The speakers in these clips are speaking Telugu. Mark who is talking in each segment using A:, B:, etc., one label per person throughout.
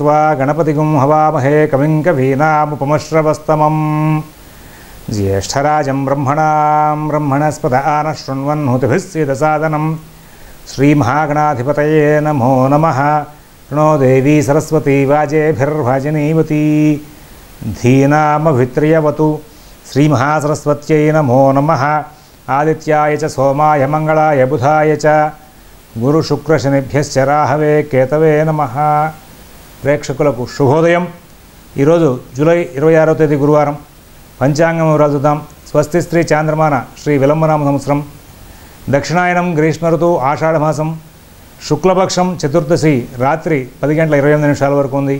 A: त्वा गणपतिगुं हवामहे कविं कवीनामुपमश्रवस्तमम् ज्येष्ठराजं ब्रह्मणां ब्रह्मणस्पद आनः शृण्वन् श्रीमहागणाधिपतये नमो नमः। णो देवी सरस्वती वाजेभिर्वाजिनीवती। धीनामभित्र्यवतु। श्रीमहासरस्वत्यै नमो नमः। आदित्याय च सोमाय मङ्गलाय बुधाय च। गुरुशुक्रशनिभ्यश्च राहवे केतवे नमः। ప్రేక్షకులకు శుభోదయం. ఈరోజు జూలై ఇరవై ఆరో తేదీ గురువారం. పంచాంగం రాజుదాం స్వస్తి స్త్రీ చాంద్రమాన శ్రీ విలంబనామ సంవత్సరం. దక్షిణాయనం గ్రీష్మ ఋతువు ఆషాఢమాసం శుక్లపక్షం చతుర్దశి రాత్రి పది గంటల ఇరవై ఎనిమిది నిమిషాల వరకు ఉంది.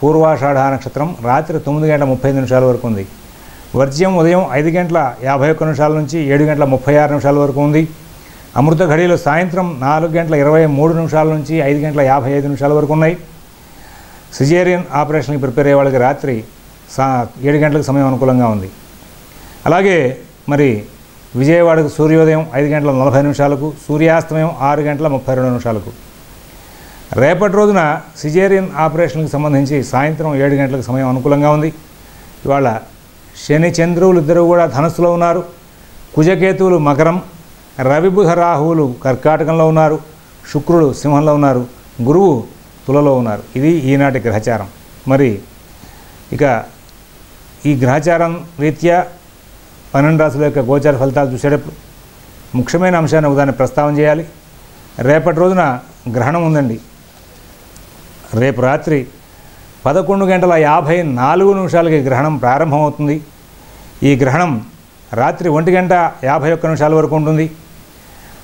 A: పూర్వాషాఢ నక్షత్రం రాత్రి తొమ్మిది గంటల ముప్పై ఐదు నిమిషాల వరకు ఉంది. వర్జ్యం ఉదయం ఐదు గంటల యాభై ఒక్క నిమిషాల నుంచి ఏడు గంటల ముప్పై ఆరు నిమిషాల వరకు ఉంది. అమృత ఘడియలు సాయంత్రం నాలుగు గంటల ఇరవై మూడు నిమిషాల నుంచి ఐదు గంటల యాభై ఐదు నిమిషాల వరకు ఉన్నాయి. సిజేరియన్ ఆపరేషన్కి ప్రిపేర్ అయ్యే వాళ్ళకి రాత్రి సా ఏడు గంటలకు సమయం అనుకూలంగా ఉంది. అలాగే మరి విజయవాడకు సూర్యోదయం ఐదు గంటల నలభై నిమిషాలకు సూర్యాస్తమయం ఆరు గంటల ముప్పై రెండు నిమిషాలకు. రేపటి రోజున సిజేరియన్ ఆపరేషన్కి సంబంధించి సాయంత్రం ఏడు గంటలకు సమయం అనుకూలంగా ఉంది. ఇవాళ శని చంద్రువులు ఇద్దరు కూడా ధనస్సులో ఉన్నారు. కుజకేతువులు మకరం రవిబుధ రాహువులు కర్కాటకంలో ఉన్నారు. శుక్రుడు సింహంలో ఉన్నారు. గురువు తులలో ఉన్నారు. ఇది ఈనాటి గ్రహచారం. మరి ఇక ఈ గ్రహచారం రీత్యా పన్నెండు రాసుల యొక్క గోచార ఫలితాలు చూసేటప్పుడు ముఖ్యమైన అంశాన్ని ఉదాహరణ ప్రస్తావన చేయాలి. రేపటి రోజున గ్రహణం ఉందండి. రేపు రాత్రి పదకొండు గంటల యాభై నాలుగు నిమిషాలకి గ్రహణం ప్రారంభమవుతుంది. ఈ గ్రహణం రాత్రి ఒంటి గంట యాభై ఒక్క నిమిషాల వరకు ఉంటుంది.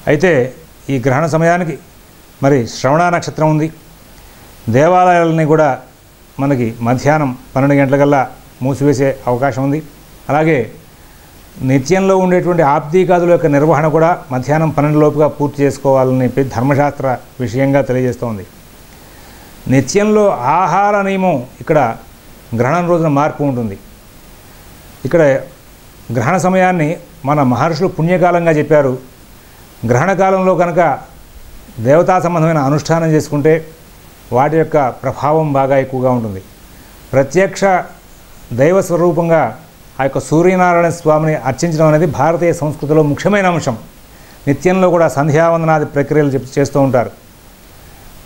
A: అయితే ఈ గ్రహణ సమయానికి మరి శ్రవణ నక్షత్రం ఉంది. దేవాలయాలని కూడా మనకి మధ్యాహ్నం పన్నెండు గంటలకల్లా మూసివేసే అవకాశం ఉంది. అలాగే నిత్యంలో ఉండేటువంటి ఆప్తీకాదుల యొక్క నిర్వహణ కూడా మధ్యాహ్నం పన్నెండు లోపుగా పూర్తి చేసుకోవాలని చెప్పి ధర్మశాస్త్ర విషయంగా తెలియజేస్తోంది. నిత్యంలో ఆహార నియమం ఇక్కడ గ్రహణం రోజున మార్పు ఉంటుంది. ఇక్కడ గ్రహణ సమయాన్ని మన మహర్షులు పుణ్యకాలంగా చెప్పారు. గ్రహణ కాలంలో కనుక దేవతా సంబంధమైన అనుష్ఠానం చేసుకుంటే వాటి యొక్క ప్రభావం బాగా ఎక్కువగా ఉంటుంది. ప్రత్యక్ష దైవ స్వరూపంగా ఆ యొక్క సూర్యనారాయణ స్వామిని అర్చించడం అనేది భారతీయ సంస్కృతిలో ముఖ్యమైన అంశం. నిత్యంలో కూడా సంధ్యావందనాది ప్రక్రియలు చేస్తూ ఉంటారు.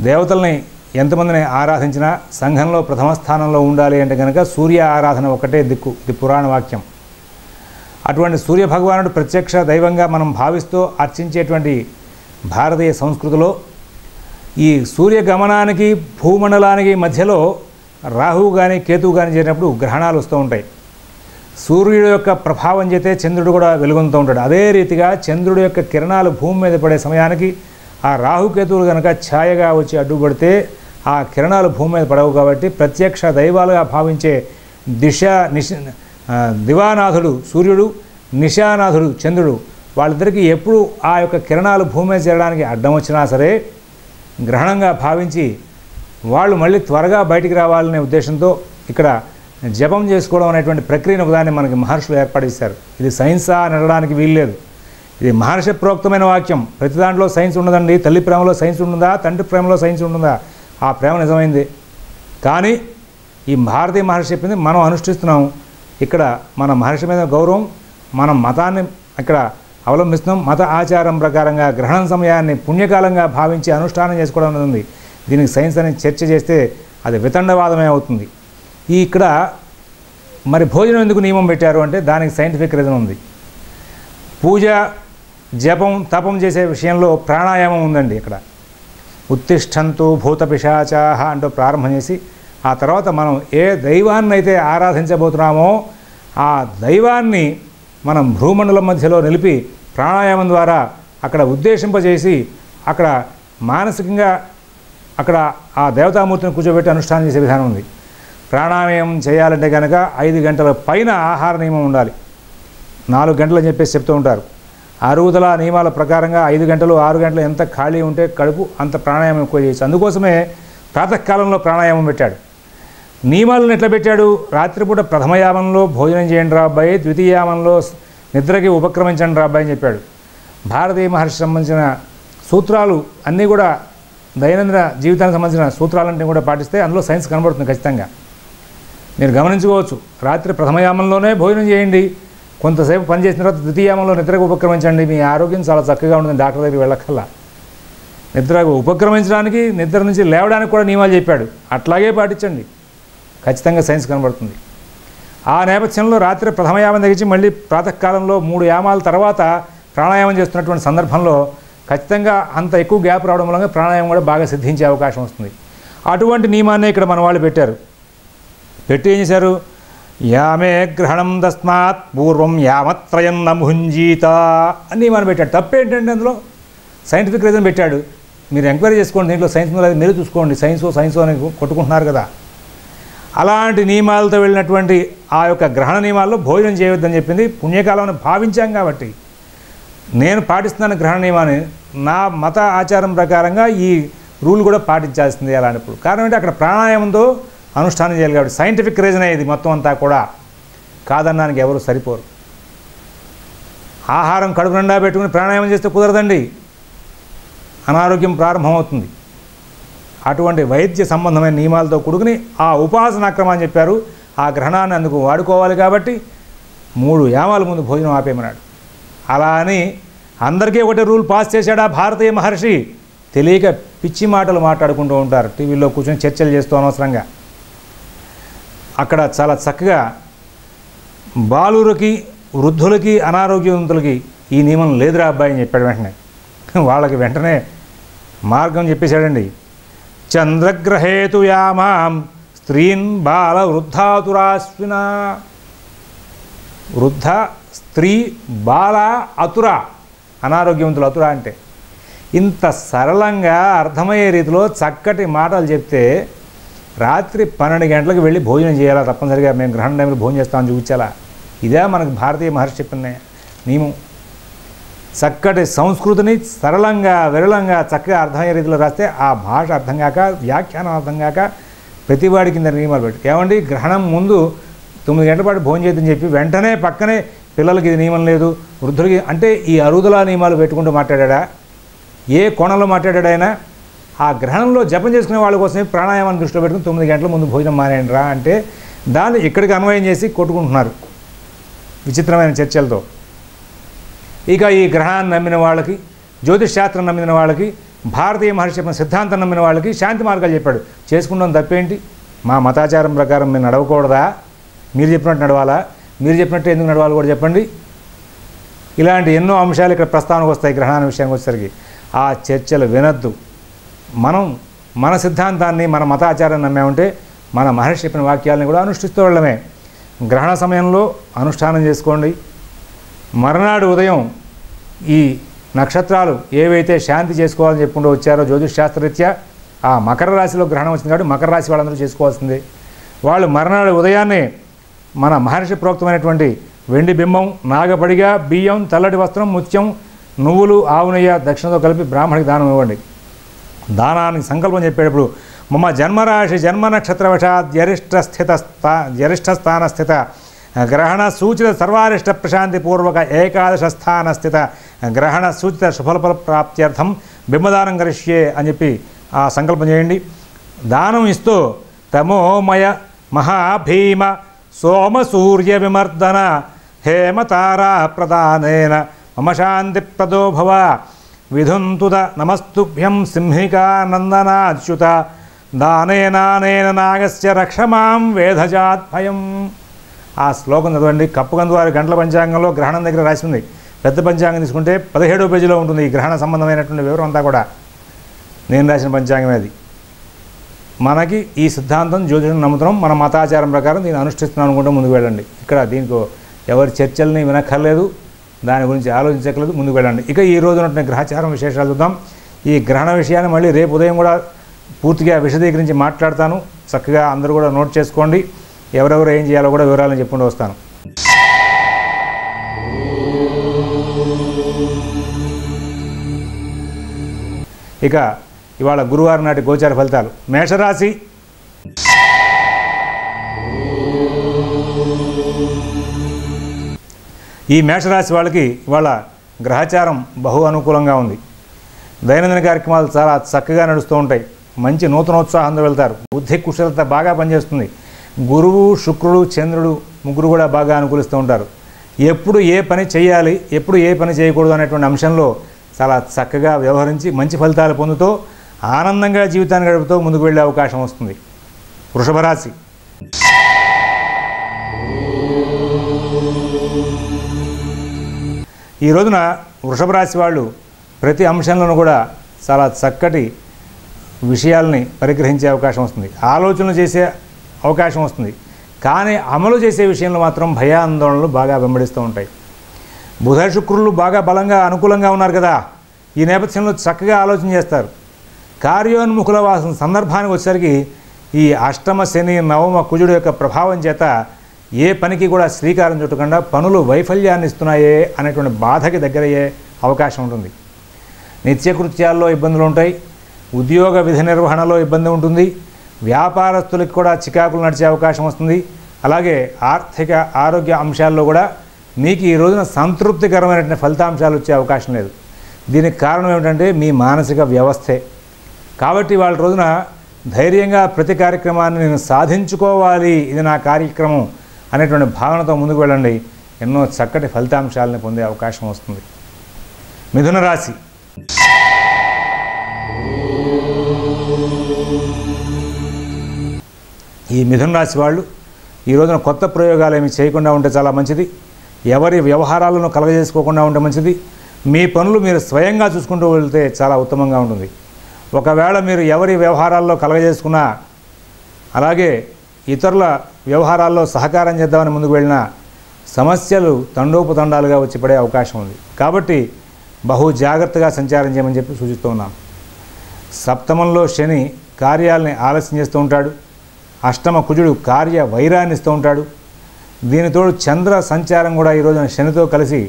A: దేవతల్ని ఎంతమందిని ఆరాధించినా సంఘంలో ప్రథమ స్థానంలో ఉండాలి అంటే కనుక సూర్య ఆరాధన ఒకటే దిక్కు ఇది పురాణ వాక్యం. అటువంటి సూర్య భగవానుడు ప్రత్యక్ష దైవంగా మనం భావిస్తూ అర్చించేటువంటి భారతీయ సంస్కృతిలో ఈ సూర్య గమనానికి భూమండలానికి మధ్యలో రాహువు కానీ కేతువు కానీ చేరినప్పుడు గ్రహణాలు వస్తూ ఉంటాయి. సూర్యుడు యొక్క ప్రభావం చేతే చంద్రుడు కూడా వెలుగొందుతూ ఉంటాడు. అదే రీతిగా చంద్రుడి యొక్క కిరణాలు భూమి మీద పడే సమయానికి ఆ రాహుకేతువులు కనుక ఛాయగా వచ్చి అడ్డుపడితే ఆ కిరణాలు భూమి మీద పడవు కాబట్టి ప్రత్యక్ష దైవాలుగా భావించే దిశ నిశ దివానాథుడు సూర్యుడు నిశానాథుడు చంద్రుడు. వాళ్ళిద్దరికీ ఎప్పుడు ఆ యొక్క కిరణాలు భూమి మీద చేరడానికి అడ్డం వచ్చినా సరే గ్రహణంగా భావించి వాళ్ళు మళ్ళీ త్వరగా బయటికి రావాలనే ఉద్దేశంతో ఇక్కడ జపం చేసుకోవడం అనేటువంటి ప్రక్రియను ఒకదాన్ని మనకి మహర్షులు ఏర్పడిస్తారు ఇది సైన్సా అని అనడానికి వీల్లేదు. ఇది మహర్షి ప్రోక్తమైన వాక్యం. ప్రతి దాంట్లో సైన్స్ ఉండదండి. తల్లి ప్రేమలో సైన్స్ ఉంటుందా? తండ్రి ప్రేమలో సైన్స్ ఉంటుందా? ఆ ప్రేమ నిజమైంది. కానీ ఈ భారతీయ మహర్షి చెప్పింది మనం అనుష్ఠిస్తున్నాము. ఇక్కడ మన మహర్షి మీద గౌరవం మన మతాన్ని ఇక్కడ అవలంబిస్తున్నాం. మత ఆచారం ప్రకారంగా గ్రహణం సమయాన్ని పుణ్యకాలంగా భావించి అనుష్ఠానం చేసుకోవడం అనేది ఉంది దీనికి సైన్స్ అని చర్చ చేస్తే అది వితండవాదమే అవుతుంది. ఈ ఇక్కడ మరి భోజనం ఎందుకు నియమం పెట్టారు అంటే దానికి సైంటిఫిక్ రీజన్ ఉంది. పూజ జపం తపం చేసే విషయంలో ప్రాణాయామం ఉందండి ఇక్కడ. ఉత్తిష్టంతు భూత పిశాచాహ అంటూ ప్రారంభం చేసి ఆ తర్వాత మనం ఏ దైవాన్ని అయితే ఆరాధించబోతున్నామో ఆ దైవాన్ని మనం భూమండలం మధ్యలో నిలిపి ప్రాణాయామం ద్వారా అక్కడ ఉద్దేశింపజేసి అక్కడ మానసికంగా అక్కడ ఆ దేవతామూర్తిని కూర్చోబెట్టి అనుష్ఠానం చేసే విధానం ఉంది. ప్రాణాయామం చేయాలంటే కనుక ఐదు గంటల పైన ఆహార నియమం ఉండాలి. నాలుగు గంటలు అని చెప్పేసి చెప్తూ ఉంటారు. అరుగుదల నియమాల ప్రకారంగా ఐదు గంటలు ఆరు గంటలు ఎంత ఖాళీ ఉంటే కడుపు అంత ప్రాణాయామం ఎక్కువ చేయొచ్చు. అందుకోసమే ప్రాతకాలంలో ప్రాణాయామం పెట్టాడు. నియమాలను ఎట్లా పెట్టాడు? రాత్రిపూట ప్రథమయామంలో భోజనం చేయండి రా అబ్బాయి ద్వితీయామంలో నిద్రకి ఉపక్రమించండి రా అబ్బాయి అని చెప్పాడు. భారతీయ మహర్షి సంబంధించిన సూత్రాలు అన్నీ కూడా దైనందిన జీవితానికి సంబంధించిన సూత్రాలంటే కూడా పాటిస్తే అందులో సైన్స్ కనబడుతుంది ఖచ్చితంగా. మీరు గమనించుకోవచ్చు రాత్రి ప్రథమయామంలోనే భోజనం చేయండి కొంతసేపు పని చేసిన తర్వాత ద్వితీయామంలో నిద్రకు ఉపక్రమించండి మీ ఆరోగ్యం చాలా చక్కగా ఉంటుంది డాక్టర్ దగ్గరికి వెళ్ళక్కల్లా నిద్రకు ఉపక్రమించడానికి నిద్ర నుంచి లేవడానికి కూడా నియమాలు చెప్పాడు. అట్లాగే పాటించండి. ఖచ్చితంగా సైన్స్ కనబడుతుంది. ఆ నేపథ్యంలో రాత్రి ప్రథమయామం తగ్గించి మళ్ళీ ప్రాతకాలంలో మూడు యామాల తర్వాత ప్రాణాయామం చేస్తున్నటువంటి సందర్భంలో ఖచ్చితంగా అంత ఎక్కువ గ్యాప్ రావడం వల్ల ప్రాణాయామం కూడా బాగా సిద్ధించే అవకాశం వస్తుంది. అటువంటి నియమాన్నే ఇక్కడ మన వాళ్ళు పెట్టారు. పెట్టి ఏం చేశారు? యామే గ్రహణం తస్మాత్ పూర్వం యామత్రయం నముంజీత అని నియమాన్ని పెట్టాడు తప్పేంటండి అందులో సైంటిఫిక్ రీజన్ పెట్టాడు. మీరు ఎంక్వైరీ చేసుకోండి దీంట్లో సైన్స్ ఉందో మీరు చూసుకోండి. సైన్సో సైన్సో అని కొట్టుకుంటున్నారు కదా. అలాంటి నియమాలతో వెళ్ళినటువంటి ఆ యొక్క గ్రహణ నియమాల్లో భోజనం చేయవద్దని చెప్పింది. పుణ్యకాలం భావించాం కాబట్టి నేను పాటిస్తున్నాను గ్రహణ నియమాన్ని. నా మత ఆచారం ప్రకారంగా ఈ రూల్ కూడా పాటించాల్సింది అలాంటప్పుడు. కారణం ఏంటి? అక్కడ ప్రాణాయామంతో అనుష్ఠానం చేయాలి కాబట్టి సైంటిఫిక్ రీజన్ అయ్యేది మొత్తం అంతా కూడా కాదన్నానికి ఎవరు సరిపోరు. ఆహారం కడుపు నిండా పెట్టుకుని ప్రాణాయామం చేస్తే కుదరదండి. అనారోగ్యం ప్రారంభమవుతుంది. అటువంటి వైద్య సంబంధమైన నియమాలతో కూడుకుని ఆ ఉపాసనాక్రమం అని చెప్పారు. ఆ గ్రహణాన్ని అందుకు వాడుకోవాలి కాబట్టి మూడు యామాల ముందు భోజనం ఆపేయమన్నాడు అలా అని అందరికీ ఒకటే రూల్ పాస్ చేశాడా భారతీయ మహర్షి? తెలియక పిచ్చి మాటలు మాట్లాడుకుంటూ ఉంటారు. టీవీలో కూర్చొని చర్చలు చేస్తూ అనవసరంగా. అక్కడ చాలా చక్కగా బాలురికి వృద్ధులకి అనారోగ్యవంతులకి ఈ నియమం లేదురా అబ్బాయి అని చెప్పాడు వెంటనే. వాళ్ళకి వెంటనే మార్గం చెప్పేశాడండి. చంద్రగ్రహేతు యామాం. స్త్రీన్ బాల వృద్ధాతురాశ్విన వృద్ధ స్త్రీ బాల అతుర. అనారోగ్యవంతులు అతుర అంటే. ఇంత సరళంగా అర్థమయ్యే రీతిలో చక్కటి మాటలు చెప్తే రాత్రి పన్నెండు గంటలకు వెళ్ళి భోజనం చేయాలా తప్పనిసరిగా? మేము గ్రహణ టైంలో భోజనం చేస్తామని చూపించాలా? ఇదే మనకు భారతీయ మహర్షి చెప్పిన నియమం. చక్కటి సంస్కృతిని సరళంగా విరళంగా చక్కగా అర్థమయ్యే రీతిలో రాస్తే ఆ భాష అర్థం కాక వ్యాఖ్యానం అర్థం కాక ప్రతివాడి కింద నియమాలు పెట్టు ఏమండి? గ్రహణం ముందు తొమ్మిది గంటల పాటు భోజనం చేద్దని చెప్పి వెంటనే పక్కనే పిల్లలకి ఇది నియమం లేదు వృద్ధులకి అంటే ఈ అరుదల నియమాలు పెట్టుకుంటూ మాట్లాడా ఏ కోణంలో మాట్లాడాడు ఆయన? ఆ గ్రహణంలో జపం చేసుకునే వాళ్ళ కోసమే ప్రాణాయామాన్ని దృష్టిలో పెట్టుకుని తొమ్మిది గంటల ముందు భోజనం మానేయండి రా అంటే దాన్ని ఇక్కడికి అన్వయం చేసి కొట్టుకుంటున్నారు విచిత్రమైన చర్చలతో. ఇక ఈ గ్రహాన్ని నమ్మిన వాళ్ళకి జ్యోతిష్ శాస్త్రం నమ్మిన వాళ్ళకి భారతీయ మహర్షి చెప్పిన సిద్ధాంతం నమ్మిన వాళ్ళకి శాంతి మార్గాలు చెప్పాడు. చేసుకున్నాం తప్పేంటి? మా మతాచారం ప్రకారం మేము నడవకూడదా? మీరు చెప్పినట్టు నడవాలా? మీరు చెప్పినట్టు ఎందుకు నడవాలి కూడా చెప్పండి. ఇలాంటి ఎన్నో అంశాలు ఇక్కడ ప్రస్తావనకు వస్తాయి గ్రహణాల విషయానికి వచ్చేసరికి. ఆ చర్చలు వినొద్దు. మనం మన సిద్ధాంతాన్ని మన మతాచారాన్ని నమ్మామంటే మన మహర్షి చెప్పిన వాక్యాలను కూడా అనుష్ఠిస్తూ వెళ్ళడమే. గ్రహణ సమయంలో అనుష్ఠానం చేసుకోండి. మరునాడు ఉదయం ఈ నక్షత్రాలు ఏవైతే శాంతి చేసుకోవాలని చెప్పుకుంటూ వచ్చారో జ్యోతిష్శాస్త్రరీత్యా ఆ మకర రాశిలో గ్రహణం వచ్చింది కాబట్టి మకర రాశి వాళ్ళందరూ చేసుకోవాల్సిందే. వాళ్ళు మరణాడు ఉదయాన్నే మన మహర్షి ప్రోక్తమైనటువంటి వెండి బింబం నాగపడిగా బియ్యం తెల్లటి వస్త్రం ముత్యం నువ్వులు ఆవునయ్య దక్షిణతో కలిపి బ్రాహ్మణికి దానం ఇవ్వండి. దానానికి సంకల్పం చెప్పేటప్పుడు మమ్మ జన్మరాశి జన్మ నక్షత్రవశాత్ జరిష్ట స్థిత స్థా జరిష్ట స్థాన స్థిత గ్రహణ సూచిత సర్వారిష్ట ప్రశాంతి పూర్వక ఏకాదశ స్థాన స్థిత గ్రహణ సూచిత శుభఫల ప్రాప్త్యర్థం బింబదానం కరిష్యే అని చెప్పి ఆ సంకల్పం చేయండి. దానం ఇస్తూ తమోమయ మహాభీమ సోమ సూర్య విమర్దన హేమతారా ప్రదానేన మమ శాంతి ప్రదోభవ విధుంతుద నమస్తుభ్యం సింహికానందనాచ్యుత. దానేనానేన నాగస్య రక్షమాం వేధజాత్ భయం ఆ శ్లోకం చదవండి. కప్పుగందు వారి గంటల పంచాంగంలో గ్రహణం దగ్గర రాసింది. పెద్ద పంచాంగం తీసుకుంటే పదిహేడో పేజీలో ఉంటుంది ఈ గ్రహణ సంబంధమైనటువంటి వివరం అంతా కూడా. నేను రాసిన పంచాంగమే అది. మనకి ఈ సిద్ధాంతం జ్యోతిషం నమ్ముతున్నాం. మన మతాచారం ప్రకారం దీన్ని అనుష్ఠిస్తున్నాం అనుకుంటే ముందుకు వెళ్ళండి. ఇక్కడ దీనికి ఎవరి చర్చల్ని వినక్కర్లేదు దాని గురించి ఆలోచించక్కర్లేదు ముందుకు వెళ్ళండి. ఇక ఈ రోజు ఉన్నటువంటి గ్రహచారం విశేషాలు చూద్దాం. ఈ గ్రహణ విషయాన్ని మళ్ళీ రేపు ఉదయం కూడా పూర్తిగా విశదీకరించి మాట్లాడతాను. చక్కగా అందరూ కూడా నోట్ చేసుకోండి. ఎవరెవరు ఏం చేయాలో కూడా వివరాలను చెప్పుకుంటూ వస్తాను. ఇక ఇవాళ గురువారం నాటి గోచార ఫలితాలు. మేషరాశి. ఈ మేషరాశి వాళ్ళకి ఇవాళ గ్రహచారం బహు అనుకూలంగా ఉంది. దైనందిన కార్యక్రమాలు చాలా చక్కగా నడుస్తూ ఉంటాయి. మంచి నూతనోత్సాహంతో వెళ్తారు. బుద్ధి కుశలత బాగా పనిచేస్తుంది. గురువు శుక్రుడు చంద్రుడు ముగ్గురు కూడా బాగా అనుకూలిస్తూ ఉంటారు. ఎప్పుడు ఏ పని చేయాలి ఎప్పుడు ఏ పని చేయకూడదు అనేటువంటి అంశంలో చాలా చక్కగా వ్యవహరించి మంచి ఫలితాలు పొందుతూ ఆనందంగా జీవితాన్ని గడుపుతూ ముందుకు వెళ్ళే అవకాశం వస్తుంది. వృషభరాశి ఈ రోజున వృషభ రాశి వాళ్ళు ప్రతి అంశంలోనూ కూడా చాలా చక్కటి విషయాల్ని పరిగ్రహించే అవకాశం వస్తుంది. ఆలోచనలు చేసే అవకాశం వస్తుంది. కానీ అమలు చేసే విషయంలో మాత్రం భయాందోళనలు బాగా వెంబడిస్తూ ఉంటాయి. బుధ శుక్రులు బాగా బలంగా అనుకూలంగా ఉన్నారు కదా. ఈ నేపథ్యంలో చక్కగా ఆలోచన చేస్తారు. కార్యోన్ముఖుల వాసన సందర్భానికి వచ్చేసరికి ఈ అష్టమ శని నవమ కుజుడు యొక్క ప్రభావం చేత ఏ పనికి కూడా శ్రీకారం చుట్టకుండా పనులు వైఫల్యాన్ని ఇస్తున్నాయే అనేటువంటి బాధకి దగ్గరయ్యే అవకాశం ఉంటుంది. నిత్యకృత్యాల్లో ఇబ్బందులు ఉంటాయి. ఉద్యోగ విధి నిర్వహణలో ఇబ్బంది ఉంటుంది. వ్యాపారస్తులకు కూడా చికాకులు నడిచే అవకాశం వస్తుంది. అలాగే ఆర్థిక ఆరోగ్య అంశాల్లో కూడా మీకు ఈ రోజున సంతృప్తికరమైనటువంటి ఫలితాంశాలు వచ్చే అవకాశం లేదు. దీనికి కారణం ఏమిటంటే మీ మానసిక వ్యవస్థే. కాబట్టి వాళ్ళ రోజున ధైర్యంగా ప్రతి కార్యక్రమాన్ని నేను సాధించుకోవాలి ఇది నా కార్యక్రమం అనేటువంటి భావనతో ముందుకు వెళ్ళండి. ఎన్నో చక్కటి ఫలితాంశాలను పొందే అవకాశం వస్తుంది. మిథున రాశి. ఈ మిథున రాశి వాళ్ళు ఈ రోజున కొత్త ప్రయోగాలు ఏమి చేయకుండా ఉంటే చాలా మంచిది. ఎవరి వ్యవహారాలను కలగజేసుకోకుండా ఉంటే మంచిది. మీ పనులు మీరు స్వయంగా చూసుకుంటూ వెళ్తే చాలా ఉత్తమంగా ఉంటుంది. ఒకవేళ మీరు ఎవరి వ్యవహారాల్లో కలగజేసుకున్నా అలాగే ఇతరుల వ్యవహారాల్లో సహకారం చేద్దామని ముందుకు వెళ్ళినా సమస్యలు తండోపతండాలుగా వచ్చి పడే అవకాశం ఉంది. కాబట్టి బహు జాగ్రత్తగా సంచారం చేయమని చెప్పి సూచిస్తూ ఉన్నాం. సప్తమంలో శని కార్యాలని ఆలస్యం చేస్తూ ఉంటాడు. అష్టమ కుజుడు కార్య వైరాన్ని ఇస్తూ ఉంటాడు. దీనితోడు చంద్ర సంచారం కూడా ఈరోజు శనితో కలిసి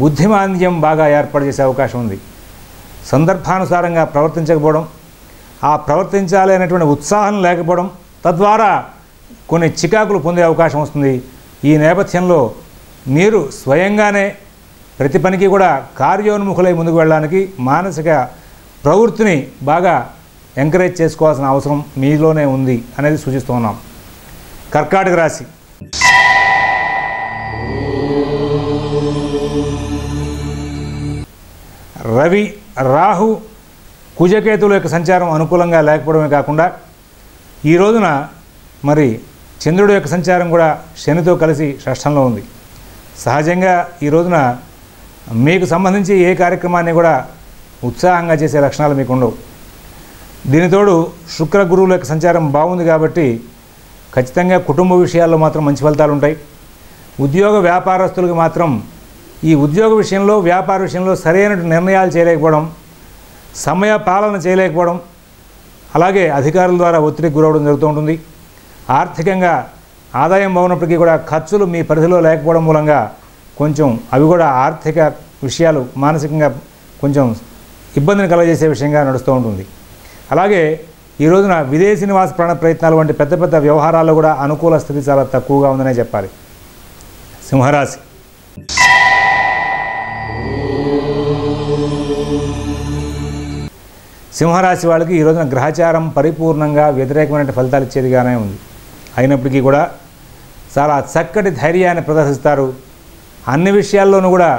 A: బుద్ధిమాంద్యం బాగా ఏర్పాటు చేసే అవకాశం ఉంది. సందర్భానుసారంగా ప్రవర్తించకపోవడం ఆ ప్రవర్తించాలి అనేటువంటి ఉత్సాహం లేకపోవడం తద్వారా కొన్ని చికాకులు పొందే అవకాశం వస్తుంది. ఈ నేపథ్యంలో మీరు స్వయంగానే ప్రతి పనికి కూడా కార్యోన్ముఖులై ముందుకు వెళ్ళడానికి మానసిక ప్రవృత్తిని బాగా ఎంకరేజ్ చేసుకోవాల్సిన అవసరం మీలోనే ఉంది అనేది సూచిస్తూ ఉన్నాం. కర్కాటక రాశి రవి రాహు కుజకేతుల యొక్క సంచారం అనుకూలంగా లేకపోవడమే కాకుండా ఈ రోజున మరి చంద్రుడి యొక్క సంచారం కూడా శనితో కలిసి షష్టంలో ఉంది. సహజంగా ఈ రోజున మీకు సంబంధించి ఏ కార్యక్రమాన్ని కూడా ఉత్సాహంగా చేసే లక్షణాలు మీకు ఉండవు. దీనితోడు శుక్ర గురువుల యొక్క సంచారం బాగుంది కాబట్టి ఖచ్చితంగా కుటుంబ విషయాల్లో మాత్రం మంచి ఫలితాలు ఉంటాయి. ఉద్యోగ వ్యాపారస్తులకు మాత్రం ఈ ఉద్యోగ విషయంలో వ్యాపార విషయంలో సరైన నిర్ణయాలు చేయలేకపోవడం సమయ పాలన చేయలేకపోవడం అలాగే అధికారుల ద్వారా ఒత్తిడికి గురవడం జరుగుతూ ఉంటుంది. ఆర్థికంగా ఆదాయం బాగున్నప్పటికీ కూడా ఖర్చులు మీ పరిధిలో లేకపోవడం మూలంగా కొంచెం అవి కూడా ఆర్థిక విషయాలు మానసికంగా కొంచెం ఇబ్బందిని కలగజేసే విషయంగా నడుస్తూ ఉంటుంది. అలాగే ఈ రోజున విదేశీ నివాస ప్రాణ ప్రయత్నాలు వంటి పెద్ద పెద్ద వ్యవహారాల్లో కూడా అనుకూల స్థితి చాలా తక్కువగా ఉందనే చెప్పాలి. సింహరాశి. సింహరాశి వాళ్ళకి ఈ రోజున గ్రహచారం పరిపూర్ణంగా వ్యతిరేకమైన ఫలితాలు ఇచ్చేదిగానే ఉంది. అయినప్పటికీ కూడా చాలా చక్కటి ధైర్యాన్ని ప్రదర్శిస్తారు. అన్ని విషయాల్లోనూ కూడా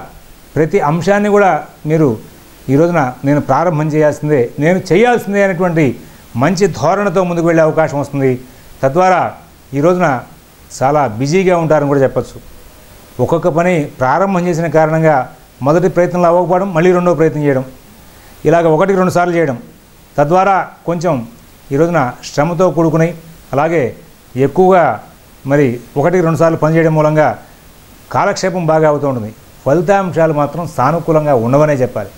A: ప్రతి అంశాన్ని కూడా మీరు ఈ రోజున నేను ప్రారంభం చేయాల్సిందే నేను చేయాల్సిందే అనేటువంటి మంచి ధోరణితో ముందుకు వెళ్ళే అవకాశం వస్తుంది. తద్వారా ఈ రోజున చాలా బిజీగా ఉంటారని కూడా చెప్పచ్చు. ఒక్కొక్క పని ప్రారంభం చేసిన కారణంగా మొదటి ప్రయత్నంలో అవ్వకపోవడం మళ్ళీ రెండో ప్రయత్నం చేయడం ఇలాగ ఒకటి రెండు సార్లు చేయడం తద్వారా కొంచెం ఈ రోజున శ్రమతో కూడుకుని అలాగే ఎక్కువగా మరి ఒకటి రెండుసార్లు పనిచేయడం మూలంగా కాలక్షేపం బాగా అవుతూ ఉంటుంది. ఫలితాంశాలు మాత్రం సానుకూలంగా ఉండవనే చెప్పాలి.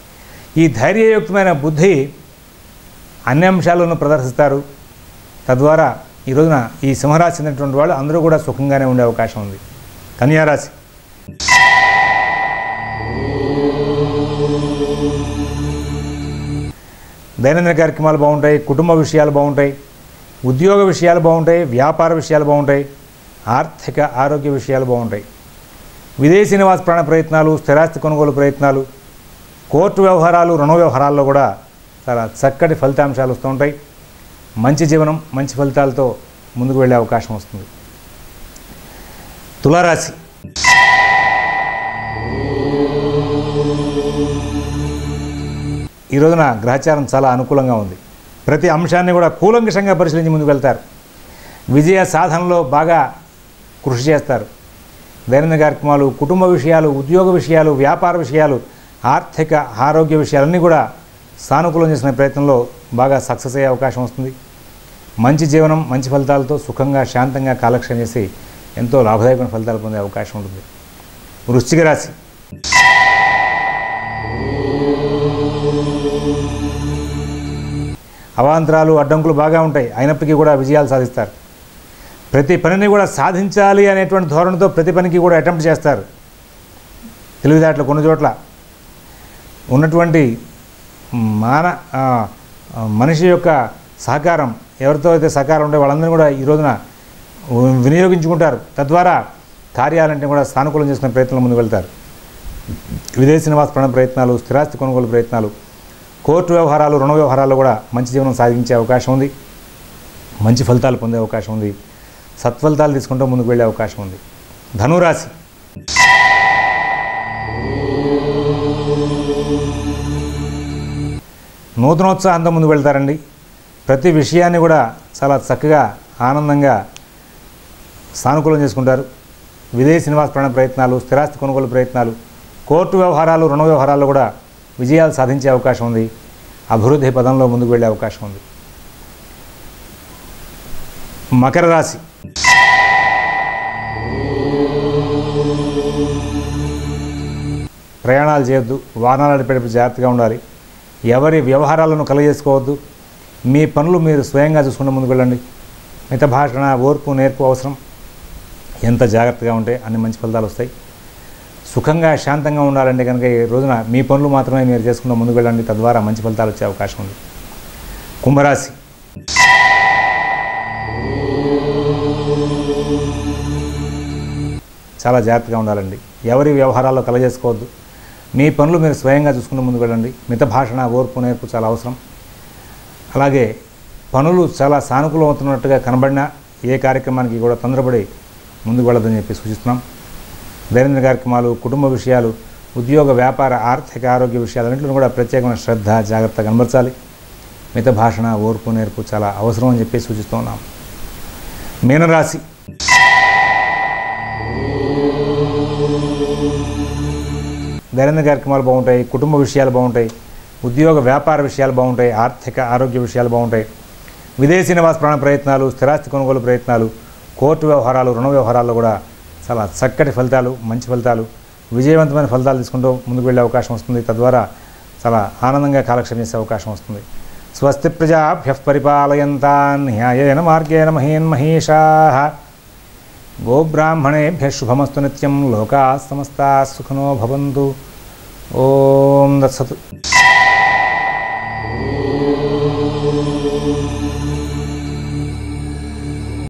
A: ఈ ధైర్యయుక్తమైన బుద్ధి అన్ని అంశాలను ప్రదర్శిస్తారు. తద్వారా ఈ రోజున ఈ సింహరాశి చెందినటువంటి వాళ్ళు అందరూ కూడా సుఖంగానే ఉండే అవకాశం ఉంది. కన్యారాశి. దైనందిన కార్యక్రమాలు బాగుంటాయి కుటుంబ విషయాలు బాగుంటాయి ఉద్యోగ విషయాలు బాగుంటాయి వ్యాపార విషయాలు బాగుంటాయి ఆర్థిక ఆరోగ్య విషయాలు బాగుంటాయి. విదేశీ నివాస ప్రాణ ప్రయత్నాలు స్థిరాస్తి కొనుగోలు ప్రయత్నాలు కోర్టు వ్యవహారాలు రుణ వ్యవహారాల్లో కూడా చాలా చక్కటి ఫలితాంశాలు వస్తూ ఉంటాయి. మంచి జీవనం మంచి ఫలితాలతో ముందుకు వెళ్ళే అవకాశం వస్తుంది. తులారాశి ఈ రోజున గ్రహచారం చాలా అనుకూలంగా ఉంది. ప్రతి అంశాన్ని కూడా కూలంకషంగా పరిశీలించి ముందుకు వెళ్తారు. విజయ సాధనలో బాగా కృషి చేస్తారు. దైనందిన కార్యక్రమాలు కుటుంబ విషయాలు ఉద్యోగ విషయాలు వ్యాపార విషయాలు ఆర్థిక ఆరోగ్య విషయాలన్నీ కూడా సానుకూలం చేసిన ప్రయత్నంలో బాగా సక్సెస్ అయ్యే అవకాశం వస్తుంది. మంచి జీవనం మంచి ఫలితాలతో సుఖంగా శాంతంగా కాలక్షేపం చేసి ఎంతో లాభదాయకమైన ఫలితాలు పొందే అవకాశం ఉంటుంది. వృశ్చిక రాశి. అవాంతరాలు అడ్డంకులు బాగా ఉంటాయి. అయినప్పటికీ కూడా విజయాలు సాధిస్తారు. ప్రతి పనిని కూడా సాధించాలి అనేటువంటి ధోరణితో ప్రతి పనికి కూడా అటెంప్ట్ చేస్తారు. తెలివితేటలు కొన్ని చోట్ల. ఉన్నటువంటి మాన మనిషి యొక్క సహకారం ఎవరితో అయితే సహకారం ఉండే వాళ్ళందరినీ కూడా ఈ రోజున వినియోగించుకుంటారు. తద్వారా కార్యాలంటే కూడా సానుకూలం చేసుకునే ప్రయత్నంలో ముందుకు వెళ్తారు. విదేశీ నివాస ప్రయత్నాలు స్థిరాస్తి కొనుగోలు ప్రయత్నాలు కోర్టు వ్యవహారాలు రుణ వ్యవహారాలు కూడా మంచి జీవనం సాగించే అవకాశం ఉంది. మంచి ఫలితాలు పొందే అవకాశం ఉంది. సత్ఫలితాలు తీసుకుంటూ ముందుకు వెళ్ళే అవకాశం ఉంది. ధనురాశి. నూతనోత్సాహంతో ముందుకు వెళ్తారండి. ప్రతి విషయాన్ని కూడా చాలా చక్కగా ఆనందంగా సానుకూలం చేసుకుంటారు. విదేశీ నివాస ప్రయాణ ప్రయత్నాలు స్థిరాస్తి కొనుగోలు ప్రయత్నాలు కోర్టు వ్యవహారాలు రుణ వ్యవహారాల్లో కూడా విజయాలు సాధించే అవకాశం ఉంది. అభివృద్ధి పదంలో ముందుకు వెళ్ళే అవకాశం ఉంది. మకర రాశి. ప్రయాణాలు చేయొద్దు. వాహనాలు నడిపేటప్పుడు జాగ్రత్తగా ఉండాలి. ఎవరి వ్యవహారాలను కలగజేసుకోవద్దు. మీ పనులు మీరు స్వయంగా చూసుకుంటూ ముందుకు వెళ్ళండి. మిత భాషణ ఓర్పు నేర్పు అవసరం. ఎంత జాగ్రత్తగా ఉంటే అన్ని మంచి ఫలితాలు వస్తాయి. సుఖంగా శాంతంగా ఉండాలంటే కనుక ఈ రోజున మీ పనులు మాత్రమే మీరు చేసుకుంటూ ముందుకు వెళ్ళండి. తద్వారా మంచి ఫలితాలు వచ్చే అవకాశం ఉంది. కుంభరాశి. చాలా జాగ్రత్తగా ఉండాలండి. ఎవరి వ్యవహారాల్లో కలజేసుకోవద్దు మీ పనులు మీరు స్వయంగా చూసుకుంటూ ముందుకు వెళ్ళండి. మిత భాషణ ఓర్పు నేర్పు చాలా అవసరం. అలాగే పనులు చాలా సానుకూలం అవుతున్నట్టుగా కనబడినా ఏ కార్యక్రమానికి కూడా తొందరపడి ముందుకు వెళ్ళదని చెప్పి సూచిస్తున్నాం. దైనందిన కార్యక్రమాలు కుటుంబ విషయాలు ఉద్యోగ వ్యాపార ఆర్థిక ఆరోగ్య విషయాలన్నింటిలో కూడా ప్రత్యేకమైన శ్రద్ధ జాగ్రత్త కనబరచాలి. మిత భాషణ ఓర్పు నేర్పు చాలా అవసరం అని చెప్పి సూచిస్తూ ఉన్నాం. మీనరాశి. దైనందిన కార్యక్రమాలు బాగుంటాయి కుటుంబ విషయాలు బాగుంటాయి ఉద్యోగ వ్యాపార విషయాలు బాగుంటాయి ఆర్థిక ఆరోగ్య విషయాలు బాగుంటాయి. విదేశీ నివాస ప్రాణ ప్రయత్నాలు స్థిరాస్తి కొనుగోలు ప్రయత్నాలు కోర్టు వ్యవహారాలు రుణ వ్యవహారాల్లో కూడా చాలా చక్కటి ఫలితాలు మంచి ఫలితాలు విజయవంతమైన ఫలితాలు తీసుకుంటూ ముందుకు వెళ్ళే అవకాశం వస్తుంది. తద్వారా చాలా ఆనందంగా కాలక్షేపం చేసే అవకాశం వస్తుంది. స్వస్తి ప్రజాభ్య పరిపాలయంతాన్ న్యాయేన మార్గేణ మహేన్ మహేషా. గోబ్రాహ్మణేభ్య శుభమస్తు నిత్యం లోకా సమస్తా సుఖనో భవంతు. ఓం దత్సతు